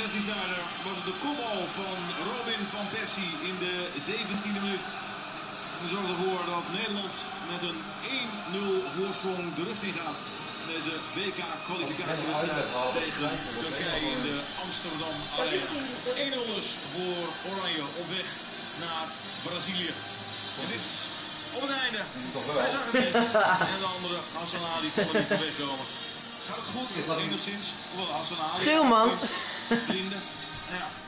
Reddingsdader was het de kopbal van Robin van Persie in de 17e minuut. En zorgde ervoor dat Nederland met een 1-0 voorsprong de rust in gaat. Deze WK-kwalificatiewedstrijd tegen Turkije in de Amsterdam Arena. 1-0 dus voor Oranje op weg naar Brazilië. En dit op het einde. Hij zag het niet. En de andere, Hassan Ali, kon er niet van wegkomen. Gaat het goed? Enigszins. Geel, man. Linda? Ja.